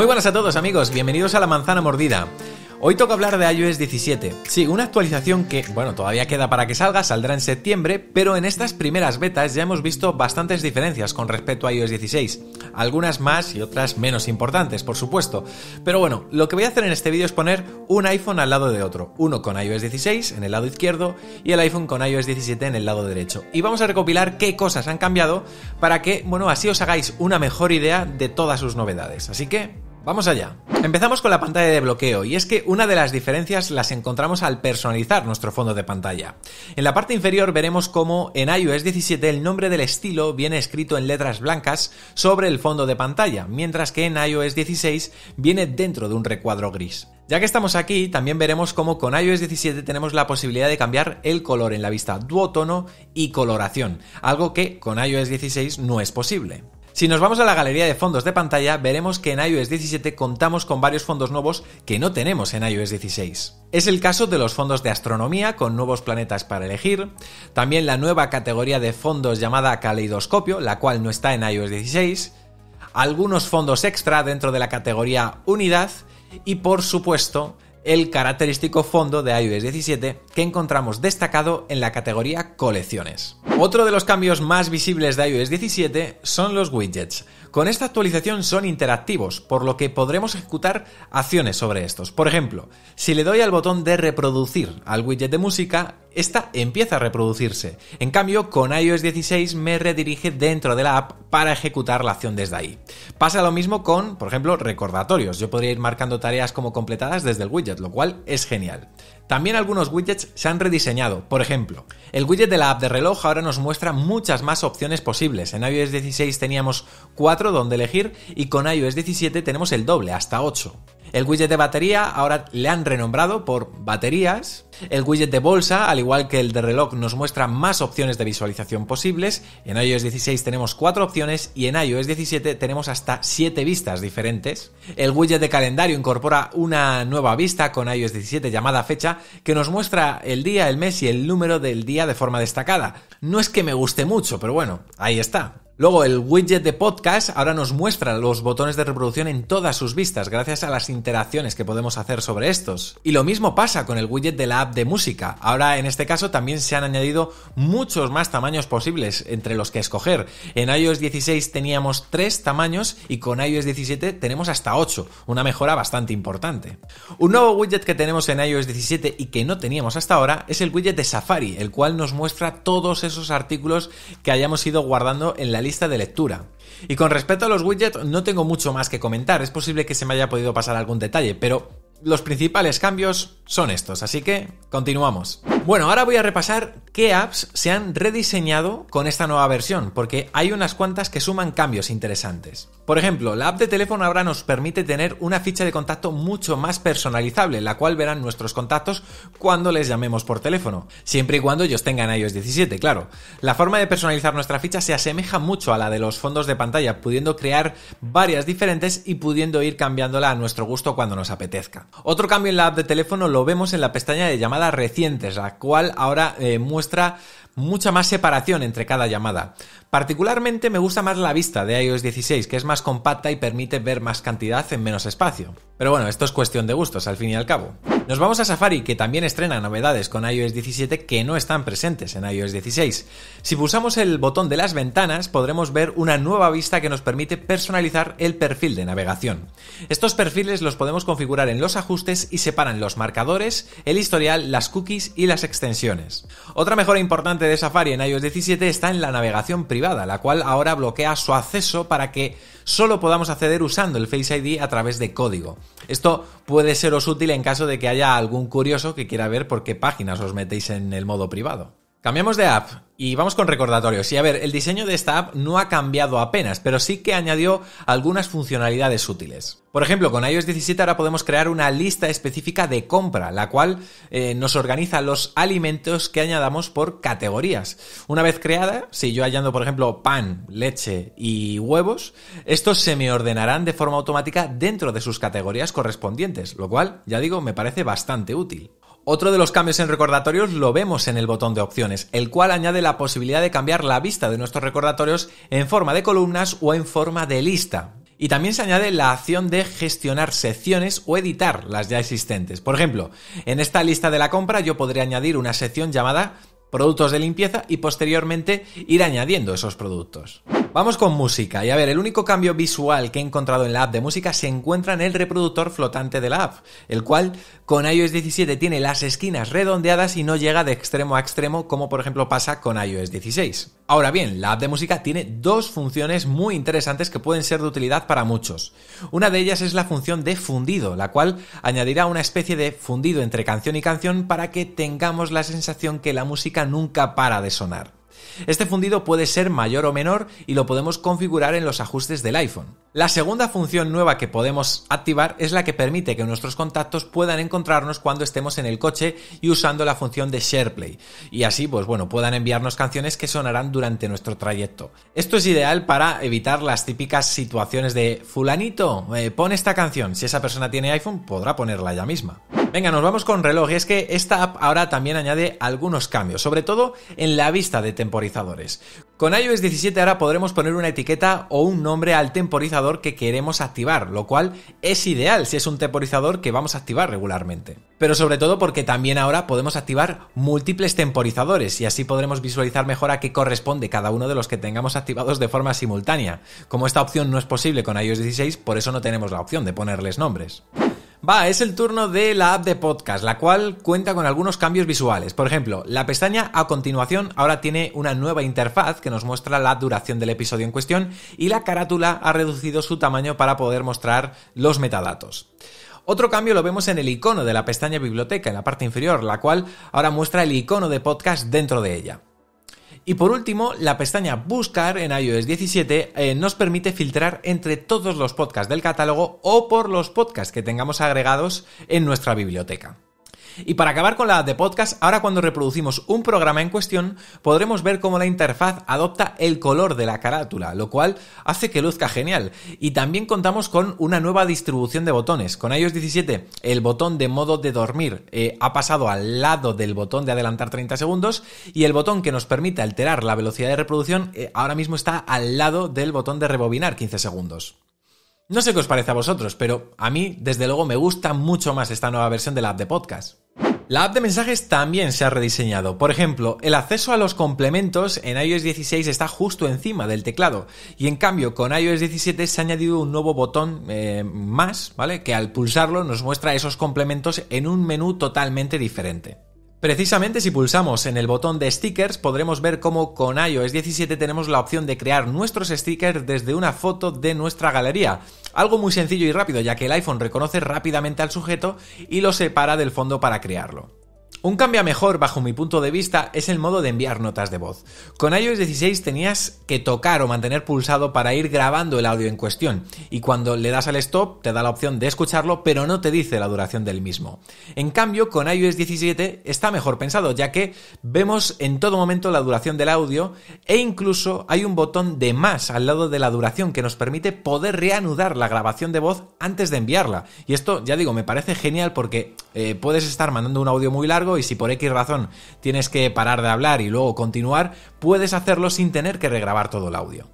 Muy buenas a todos amigos, bienvenidos a la manzana mordida. Hoy toca hablar de iOS 17. Sí, una actualización que, bueno, todavía queda para que salga, saldrá en septiembre, pero en estas primeras betas ya hemos visto bastantes diferencias con respecto a iOS 16. Algunas más y otras menos importantes, por supuesto. Pero bueno, lo que voy a hacer en este vídeo es poner un iPhone al lado de otro. Uno con iOS 16 en el lado izquierdo y el iPhone con iOS 17 en el lado derecho. Y vamos a recopilar qué cosas han cambiado para que, bueno, así os hagáis una mejor idea de todas sus novedades. Así que, Vamos allá. Empezamos con la pantalla de bloqueo y es que una de las diferencias las encontramos al personalizar nuestro fondo de pantalla. En la parte inferior veremos cómo en iOS 17 el nombre del estilo viene escrito en letras blancas sobre el fondo de pantalla, mientras que en iOS 16 viene dentro de un recuadro gris. Ya que estamos aquí, también veremos cómo con iOS 17 tenemos la posibilidad de cambiar el color en la vista duotono y coloración, algo que con iOS 16 no es posible. Si nos vamos a la galería de fondos de pantalla, veremos que en iOS 17 contamos con varios fondos nuevos que no tenemos en iOS 16. Es el caso de los fondos de astronomía con nuevos planetas para elegir, también la nueva categoría de fondos llamada caleidoscopio, la cual no está en iOS 16, algunos fondos extra dentro de la categoría unidad y por supuesto el característico fondo de iOS 17 que encontramos destacado en la categoría colecciones. Otro de los cambios más visibles de iOS 17 son los widgets. Con esta actualización son interactivos, por lo que podremos ejecutar acciones sobre estos. Por ejemplo, si le doy al botón de reproducir al widget de música, esta empieza a reproducirse. En cambio, con iOS 16 me redirige dentro de la app para ejecutar la acción desde ahí. Pasa lo mismo con, por ejemplo, recordatorios. Yo podría ir marcando tareas como completadas desde el widget, lo cual es genial. También algunos widgets se han rediseñado. Por ejemplo, el widget de la app de reloj ahora nos muestra muchas más opciones posibles. En iOS 16 teníamos 4 donde elegir y con iOS 17 tenemos el doble, hasta 8. El widget de batería ahora le han renombrado por baterías. El widget de bolsa, al igual que el de reloj, nos muestra más opciones de visualización posibles. En iOS 16 tenemos 4 opciones y en iOS 17 tenemos hasta 7 vistas diferentes. El widget de calendario incorpora una nueva vista con iOS 17 llamada fecha que nos muestra el día, el mes y el número del día de forma destacada. No es que me guste mucho, pero bueno, ahí está. Luego el widget de podcast ahora nos muestra los botones de reproducción en todas sus vistas gracias a las interacciones que podemos hacer sobre estos. Y lo mismo pasa con el widget de la app de música. Ahora en este caso también se han añadido muchos más tamaños posibles entre los que escoger. En iOS 16 teníamos 3 tamaños y con iOS 17 tenemos hasta 8, una mejora bastante importante. Un nuevo widget que tenemos en iOS 17 y que no teníamos hasta ahora es el widget de Safari, el cual nos muestra todos esos artículos que hayamos ido guardando en la lista de lectura. Y con respecto a los widgets no tengo mucho más que comentar, es posible que se me haya podido pasar algún detalle, pero los principales cambios son estos, así que continuamos. Bueno, ahora voy a repasar qué apps se han rediseñado con esta nueva versión, porque hay unas cuantas que suman cambios interesantes. Por ejemplo, la app de teléfono ahora nos permite tener una ficha de contacto mucho más personalizable, la cual verán nuestros contactos cuando les llamemos por teléfono, siempre y cuando ellos tengan iOS 17, claro. La forma de personalizar nuestra ficha se asemeja mucho a la de los fondos de pantalla, pudiendo crear varias diferentes y pudiendo ir cambiándola a nuestro gusto cuando nos apetezca. Otro cambio en la app de teléfono lo vemos en la pestaña de llamadas recientes, cual ahora eh, muestra mucha más separación entre cada llamada. Particularmente me gusta más la vista de iOS 16, que es más compacta y permite ver más cantidad en menos espacio. Pero bueno, esto es cuestión de gustos, al fin y al cabo. Nos vamos a Safari, que también estrena novedades con iOS 17 que no están presentes en iOS 16. Si pulsamos el botón de las ventanas, podremos ver una nueva vista que nos permite personalizar el perfil de navegación. Estos perfiles los podemos configurar en los ajustes y separan los marcadores, el historial, las cookies y las extensiones. Otra mejora importante de Safari en iOS 17 está en la navegación privada, la cual ahora bloquea su acceso para que solo podamos acceder usando el Face ID a través de código. Esto puede seros útil en caso de que haya algún curioso que quiera ver por qué páginas os metéis en el modo privado. Cambiamos de app y vamos con recordatorios. Y a ver, el diseño de esta app no ha cambiado apenas, pero sí que añadió algunas funcionalidades útiles. Por ejemplo, con iOS 17 ahora podemos crear una lista específica de compra, la cual eh, nos organiza los alimentos que añadamos por categorías. Una vez creada, si yo añado, por ejemplo, pan, leche y huevos, estos se me ordenarán de forma automática dentro de sus categorías correspondientes, lo cual, ya digo, me parece bastante útil. Otro de los cambios en recordatorios lo vemos en el botón de opciones, el cual añade la posibilidad de cambiar la vista de nuestros recordatorios en forma de columnas o en forma de lista. Y también se añade la acción de gestionar secciones o editar las ya existentes. Por ejemplo, en esta lista de la compra yo podría añadir una sección llamada productos de limpieza y posteriormente ir añadiendo esos productos. Vamos con música. Y a ver, el único cambio visual que he encontrado en la app de música se encuentra en el reproductor flotante de la app, el cual con iOS 17 tiene las esquinas redondeadas y no llega de extremo a extremo como por ejemplo pasa con iOS 16. Ahora bien, la app de música tiene dos funciones muy interesantes que pueden ser de utilidad para muchos. Una de ellas es la función de fundido, la cual añadirá una especie de fundido entre canción y canción para que tengamos la sensación que la música nunca para de sonar. Este fundido puede ser mayor o menor y lo podemos configurar en los ajustes del iPhone. La segunda función nueva que podemos activar es la que permite que nuestros contactos puedan encontrarnos cuando estemos en el coche y usando la función de SharePlay. Y así, pues bueno, puedan enviarnos canciones que sonarán durante nuestro trayecto. Esto es ideal para evitar las típicas situaciones de fulanito, eh, pon esta canción. Si esa persona tiene iPhone, podrá ponerla ella misma. Venga, nos vamos con reloj. Y es que esta app ahora también añade algunos cambios, sobre todo en la vista de temporizadores. Con iOS 17 ahora podremos poner una etiqueta o un nombre al temporizador que queremos activar, lo cual es ideal si es un temporizador que vamos a activar regularmente. Pero sobre todo porque también ahora podemos activar múltiples temporizadores y así podremos visualizar mejor a qué corresponde cada uno de los que tengamos activados de forma simultánea. Como esta opción no es posible con iOS 16, por eso no tenemos la opción de ponerles nombres. Va, es el turno de la app de podcast, la cual cuenta con algunos cambios visuales. Por ejemplo, la pestaña a continuación ahora tiene una nueva interfaz que nos muestra la duración del episodio en cuestión y la carátula ha reducido su tamaño para poder mostrar los metadatos. Otro cambio lo vemos en el icono de la pestaña biblioteca en la parte inferior, la cual ahora muestra el icono de podcast dentro de ella. Y por último, la pestaña Buscar en iOS 17 eh, nos permite filtrar entre todos los podcasts del catálogo o por los podcasts que tengamos agregados en nuestra biblioteca. Y para acabar con la de podcast, ahora cuando reproducimos un programa en cuestión, podremos ver cómo la interfaz adopta el color de la carátula, lo cual hace que luzca genial. Y también contamos con una nueva distribución de botones. Con iOS 17, el botón de modo de dormir eh, ha pasado al lado del botón de adelantar 30 segundos y el botón que nos permite alterar la velocidad de reproducción eh, ahora mismo está al lado del botón de rebobinar 15 segundos. No sé qué os parece a vosotros, pero a mí, desde luego, me gusta mucho más esta nueva versión de la app de podcast. La app de mensajes también se ha rediseñado. Por ejemplo, el acceso a los complementos en iOS 16 está justo encima del teclado y en cambio con iOS 17 se ha añadido un nuevo botón eh, más, ¿vale? Que al pulsarlo nos muestra esos complementos en un menú totalmente diferente. Precisamente si pulsamos en el botón de stickers podremos ver cómo con iOS 17 tenemos la opción de crear nuestros stickers desde una foto de nuestra galería. Algo muy sencillo y rápido ya que el iPhone reconoce rápidamente al sujeto y lo separa del fondo para crearlo. Un cambio mejor, bajo mi punto de vista, es el modo de enviar notas de voz. Con iOS 16 tenías que tocar o mantener pulsado para ir grabando el audio en cuestión, y cuando le das al stop te da la opción de escucharlo, pero no te dice la duración del mismo. En cambio, con iOS 17 está mejor pensado, ya que vemos en todo momento la duración del audio e incluso hay un botón de más al lado de la duración que nos permite poder reanudar la grabación de voz antes de enviarla. Y esto, ya digo, me parece genial porque eh, puedes estar mandando un audio muy largo y si por X razón tienes que parar de hablar y luego continuar, puedes hacerlo sin tener que regrabar todo el audio.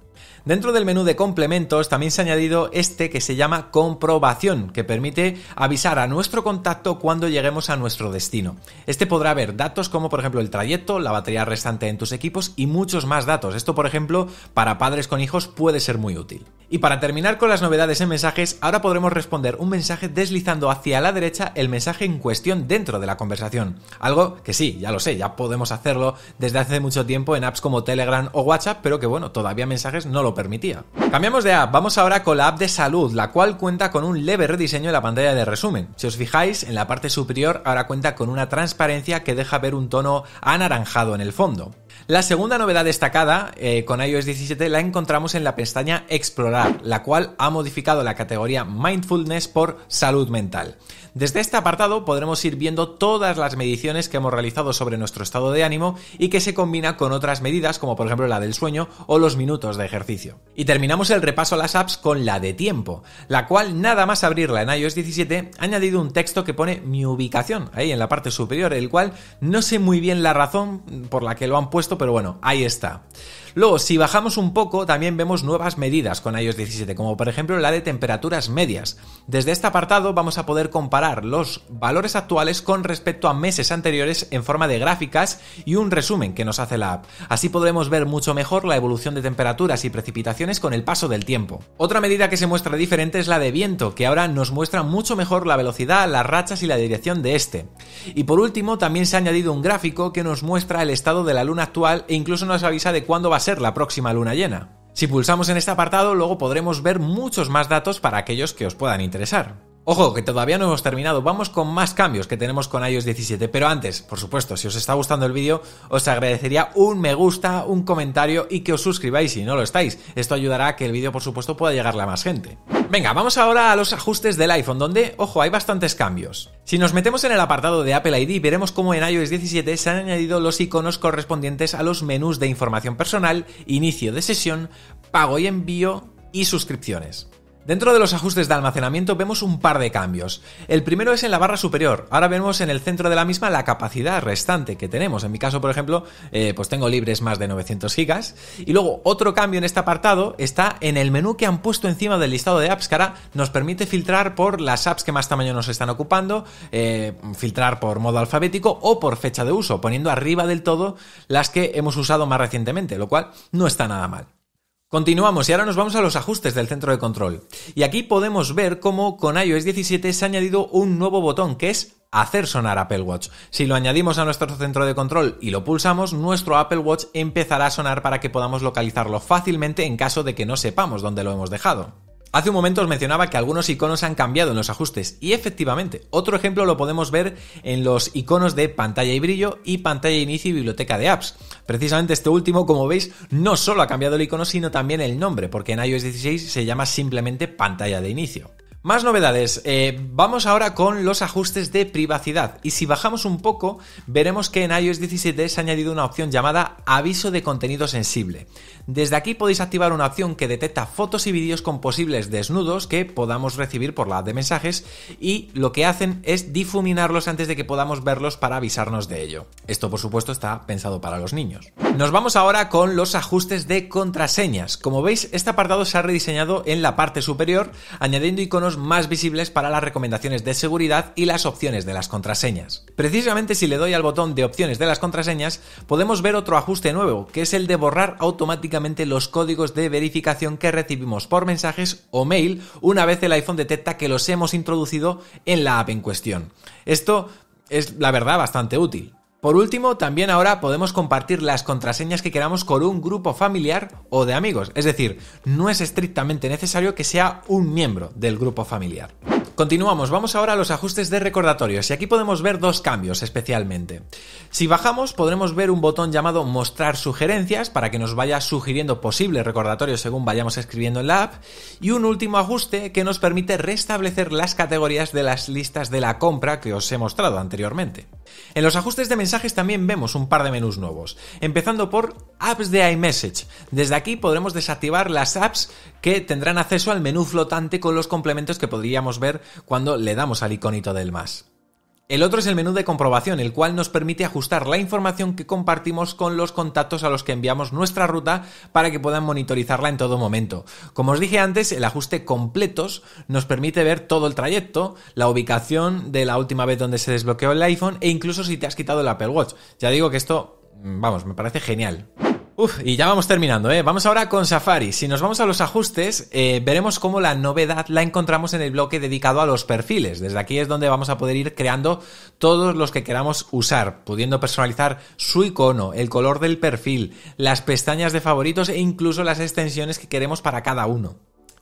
Dentro del menú de complementos también se ha añadido este que se llama comprobación, que permite avisar a nuestro contacto cuando lleguemos a nuestro destino. Este podrá ver datos como por ejemplo el trayecto, la batería restante en tus equipos y muchos más datos. Esto por ejemplo para padres con hijos puede ser muy útil. Y para terminar con las novedades en mensajes, ahora podremos responder un mensaje deslizando hacia la derecha el mensaje en cuestión dentro de la conversación. Algo que sí, ya lo sé, ya podemos hacerlo desde hace mucho tiempo en apps como Telegram o WhatsApp, pero que bueno, todavía mensajes no lo permitía. Cambiamos de app, vamos ahora con la app de salud, la cual cuenta con un leve rediseño en la pantalla de resumen. Si os fijáis, en la parte superior ahora cuenta con una transparencia que deja ver un tono anaranjado en el fondo. La segunda novedad destacada eh, con iOS 17 la encontramos en la pestaña Explorar, la cual ha modificado la categoría Mindfulness por salud mental. Desde este apartado podremos ir viendo todas las mediciones que hemos realizado sobre nuestro estado de ánimo y que se combina con otras medidas como por ejemplo la del sueño o los minutos de ejercicio. Y terminamos el repaso a las apps con la de tiempo, la cual nada más abrirla en iOS 17 ha añadido un texto que pone mi ubicación ahí en la parte superior, el cual no sé muy bien la razón por la que lo han puesto pero bueno, ahí está. Luego, si bajamos un poco, también vemos nuevas medidas con iOS 17, como por ejemplo la de temperaturas medias. Desde este apartado vamos a poder comparar los valores actuales con respecto a meses anteriores en forma de gráficas y un resumen que nos hace la app. Así podremos ver mucho mejor la evolución de temperaturas y precipitaciones con el paso del tiempo. Otra medida que se muestra diferente es la de viento, que ahora nos muestra mucho mejor la velocidad, las rachas y la dirección de este. Y por último, también se ha añadido un gráfico que nos muestra el estado de la luna actual e incluso nos avisa de cuándo va a ser la próxima luna llena. Si pulsamos en este apartado, luego podremos ver muchos más datos para aquellos que os puedan interesar. Ojo, que todavía no hemos terminado, vamos con más cambios que tenemos con iOS 17, pero antes, por supuesto, si os está gustando el vídeo, os agradecería un me gusta, un comentario y que os suscribáis si no lo estáis. Esto ayudará a que el vídeo, por supuesto, pueda llegarle a más gente. Venga, vamos ahora a los ajustes del iPhone, donde, ojo, hay bastantes cambios. Si nos metemos en el apartado de Apple ID, veremos cómo en iOS 17 se han añadido los iconos correspondientes a los menús de información personal, inicio de sesión, pago y envío y suscripciones. Dentro de los ajustes de almacenamiento vemos un par de cambios. El primero es en la barra superior. Ahora vemos en el centro de la misma la capacidad restante que tenemos. En mi caso, por ejemplo, eh, pues tengo libres más de 900 gigas. Y luego otro cambio en este apartado está en el menú que han puesto encima del listado de apps que ahora nos permite filtrar por las apps que más tamaño nos están ocupando, eh, filtrar por modo alfabético o por fecha de uso, poniendo arriba del todo las que hemos usado más recientemente, lo cual no está nada mal. Continuamos y ahora nos vamos a los ajustes del centro de control. Y aquí podemos ver cómo con iOS 17 se ha añadido un nuevo botón que es hacer sonar Apple Watch. Si lo añadimos a nuestro centro de control y lo pulsamos, nuestro Apple Watch empezará a sonar para que podamos localizarlo fácilmente en caso de que no sepamos dónde lo hemos dejado. Hace un momento os mencionaba que algunos iconos han cambiado en los ajustes y efectivamente, otro ejemplo lo podemos ver en los iconos de pantalla y brillo y pantalla inicio y biblioteca de apps. Precisamente este último, como veis, no solo ha cambiado el icono, sino también el nombre, porque en iOS 16 se llama simplemente pantalla de inicio. Más novedades. Eh, vamos ahora con los ajustes de privacidad. Y si bajamos un poco, veremos que en iOS 17 se ha añadido una opción llamada aviso de contenido sensible. Desde aquí podéis activar una opción que detecta fotos y vídeos con posibles desnudos que podamos recibir por la de mensajes y lo que hacen es difuminarlos antes de que podamos verlos para avisarnos de ello. Esto por supuesto está pensado para los niños. Nos vamos ahora con los ajustes de contraseñas. Como veis, este apartado se ha rediseñado en la parte superior, añadiendo iconos más visibles para las recomendaciones de seguridad y las opciones de las contraseñas. Precisamente si le doy al botón de opciones de las contraseñas, podemos ver otro ajuste nuevo, que es el de borrar automáticamente los códigos de verificación que recibimos por mensajes o mail una vez el iPhone detecta que los hemos introducido en la app en cuestión. Esto es la verdad bastante útil. Por último, también ahora podemos compartir las contraseñas que queramos con un grupo familiar o de amigos, es decir, no es estrictamente necesario que sea un miembro del grupo familiar. Continuamos, vamos ahora a los ajustes de recordatorios y aquí podemos ver dos cambios especialmente. Si bajamos podremos ver un botón llamado mostrar sugerencias para que nos vaya sugiriendo posibles recordatorios según vayamos escribiendo en la app y un último ajuste que nos permite restablecer las categorías de las listas de la compra que os he mostrado anteriormente. En los ajustes de mensajes también vemos un par de menús nuevos, empezando por apps de iMessage. Desde aquí podremos desactivar las apps que tendrán acceso al menú flotante con los complementos que podríamos ver cuando le damos al iconito del más. El otro es el menú de comprobación, el cual nos permite ajustar la información que compartimos con los contactos a los que enviamos nuestra ruta para que puedan monitorizarla en todo momento. Como os dije antes, el ajuste completos nos permite ver todo el trayecto, la ubicación de la última vez donde se desbloqueó el iPhone e incluso si te has quitado el Apple Watch. Ya digo que esto, vamos, me parece genial. Uf, y ya vamos terminando, ¿eh? Vamos ahora con Safari. Si nos vamos a los ajustes, eh, veremos cómo la novedad la encontramos en el bloque dedicado a los perfiles. Desde aquí es donde vamos a poder ir creando todos los que queramos usar, pudiendo personalizar su icono, el color del perfil, las pestañas de favoritos e incluso las extensiones que queremos para cada uno.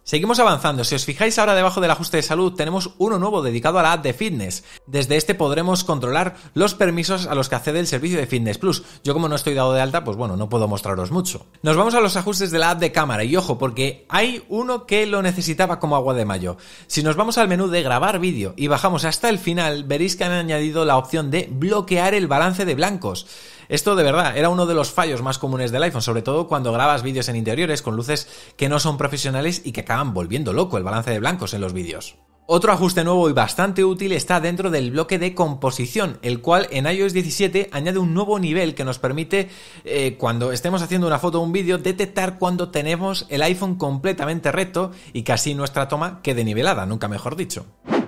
Seguimos avanzando. Si os fijáis ahora debajo del ajuste de salud tenemos uno nuevo dedicado a la app de fitness. Desde este podremos controlar los permisos a los que accede el servicio de Fitness Plus. Yo como no estoy dado de alta, pues bueno, no puedo mostraros mucho. Nos vamos a los ajustes de la app de cámara y ojo, porque hay uno que lo necesitaba como agua de mayo. Si nos vamos al menú de grabar vídeo y bajamos hasta el final, veréis que han añadido la opción de bloquear el balance de blancos. Esto de verdad era uno de los fallos más comunes del iPhone, sobre todo cuando grabas vídeos en interiores con luces que no son profesionales y que acaban volviendo loco el balance de blancos en los vídeos. Otro ajuste nuevo y bastante útil está dentro del bloque de composición, el cual en iOS 17 añade un nuevo nivel que nos permite, eh, cuando estemos haciendo una foto o un vídeo, detectar cuando tenemos el iPhone completamente recto y que así nuestra toma quede nivelada, nunca mejor dicho.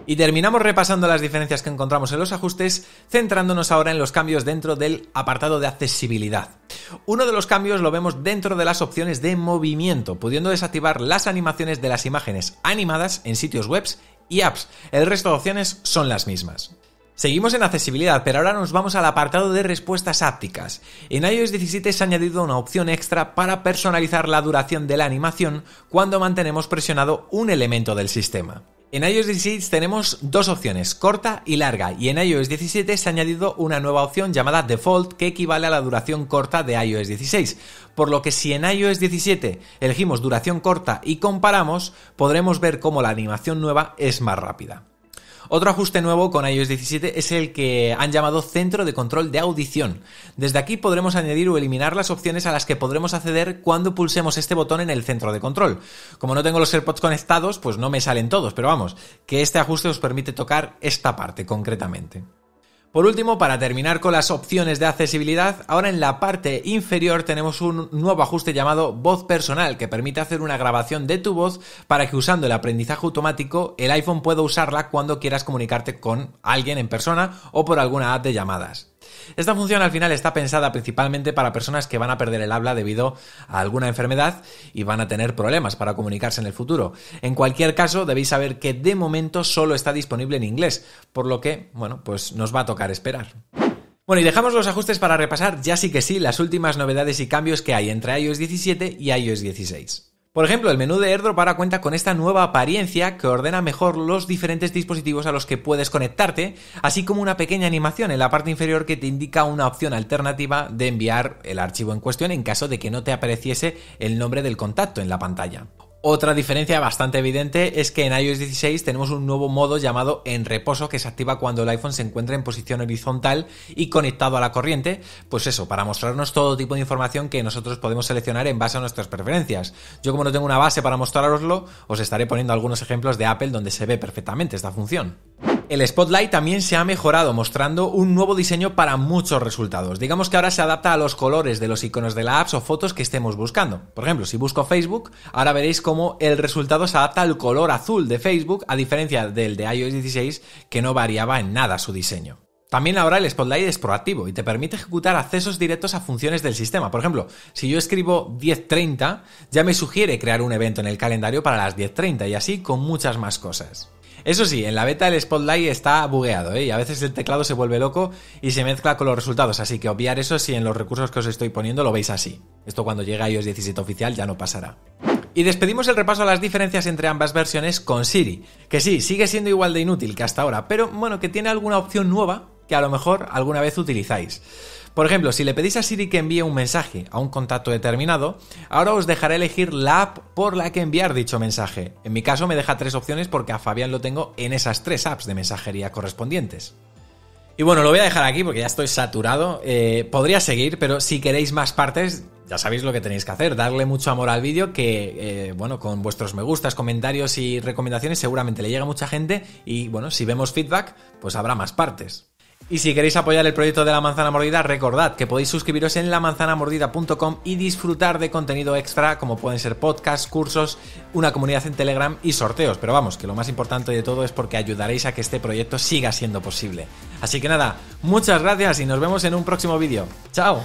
Y terminamos repasando las diferencias que encontramos en los ajustes, centrándonos ahora en los cambios dentro del apartado de accesibilidad. Uno de los cambios lo vemos dentro de las opciones de movimiento, pudiendo desactivar las animaciones de las imágenes animadas en sitios web y apps. El resto de opciones son las mismas. Seguimos en accesibilidad, pero ahora nos vamos al apartado de respuestas ápticas. En iOS 17 se ha añadido una opción extra para personalizar la duración de la animación cuando mantenemos presionado un elemento del sistema. En iOS 16 tenemos dos opciones, corta y larga, y en iOS 17 se ha añadido una nueva opción llamada Default que equivale a la duración corta de iOS 16, por lo que si en iOS 17 elegimos duración corta y comparamos, podremos ver cómo la animación nueva es más rápida. Otro ajuste nuevo con iOS 17 es el que han llamado centro de control de audición. Desde aquí podremos añadir o eliminar las opciones a las que podremos acceder cuando pulsemos este botón en el centro de control. Como no tengo los AirPods conectados, pues no me salen todos, pero vamos, que este ajuste os permite tocar esta parte concretamente. Por último, para terminar con las opciones de accesibilidad, ahora en la parte inferior tenemos un nuevo ajuste llamado voz personal que permite hacer una grabación de tu voz para que usando el aprendizaje automático el iPhone pueda usarla cuando quieras comunicarte con alguien en persona o por alguna app de llamadas. Esta función al final está pensada principalmente para personas que van a perder el habla debido a alguna enfermedad y van a tener problemas para comunicarse en el futuro. En cualquier caso, debéis saber que de momento solo está disponible en inglés, por lo que, bueno, pues nos va a tocar esperar. Bueno, y dejamos los ajustes para repasar ya sí que sí las últimas novedades y cambios que hay entre iOS 17 y iOS 16. Por ejemplo, el menú de AirDrop ahora cuenta con esta nueva apariencia que ordena mejor los diferentes dispositivos a los que puedes conectarte, así como una pequeña animación en la parte inferior que te indica una opción alternativa de enviar el archivo en cuestión en caso de que no te apareciese el nombre del contacto en la pantalla. Otra diferencia bastante evidente es que en iOS 16 tenemos un nuevo modo llamado en reposo que se activa cuando el iPhone se encuentra en posición horizontal y conectado a la corriente, pues eso, para mostrarnos todo tipo de información que nosotros podemos seleccionar en base a nuestras preferencias. Yo como no tengo una base para mostraroslo, os estaré poniendo algunos ejemplos de Apple donde se ve perfectamente esta función. El Spotlight también se ha mejorado, mostrando un nuevo diseño para muchos resultados. Digamos que ahora se adapta a los colores de los iconos de la apps o fotos que estemos buscando. Por ejemplo, si busco Facebook, ahora veréis cómo el resultado se adapta al color azul de Facebook, a diferencia del de iOS 16, que no variaba en nada su diseño. También ahora el Spotlight es proactivo y te permite ejecutar accesos directos a funciones del sistema. Por ejemplo, si yo escribo 10.30, ya me sugiere crear un evento en el calendario para las 10.30 y así con muchas más cosas. Eso sí, en la beta el Spotlight está bugueado, ¿eh? y a veces el teclado se vuelve loco y se mezcla con los resultados, así que obviar eso si en los recursos que os estoy poniendo lo veis así. Esto cuando llegue a iOS 17 oficial ya no pasará. Y despedimos el repaso a las diferencias entre ambas versiones con Siri, que sí, sigue siendo igual de inútil que hasta ahora, pero bueno, que tiene alguna opción nueva que a lo mejor alguna vez utilizáis. Por ejemplo, si le pedís a Siri que envíe un mensaje a un contacto determinado, ahora os dejaré elegir la app por la que enviar dicho mensaje. En mi caso me deja tres opciones porque a Fabián lo tengo en esas tres apps de mensajería correspondientes. Y bueno, lo voy a dejar aquí porque ya estoy saturado. Eh, podría seguir, pero si queréis más partes, ya sabéis lo que tenéis que hacer. Darle mucho amor al vídeo que, eh, bueno, con vuestros me gustas, comentarios y recomendaciones seguramente le llega mucha gente y, bueno, si vemos feedback, pues habrá más partes. Y si queréis apoyar el proyecto de la manzana mordida, recordad que podéis suscribiros en lamanzanamordida.com y disfrutar de contenido extra como pueden ser podcasts, cursos, una comunidad en Telegram y sorteos. Pero vamos, que lo más importante de todo es porque ayudaréis a que este proyecto siga siendo posible. Así que nada, muchas gracias y nos vemos en un próximo vídeo. ¡Chao!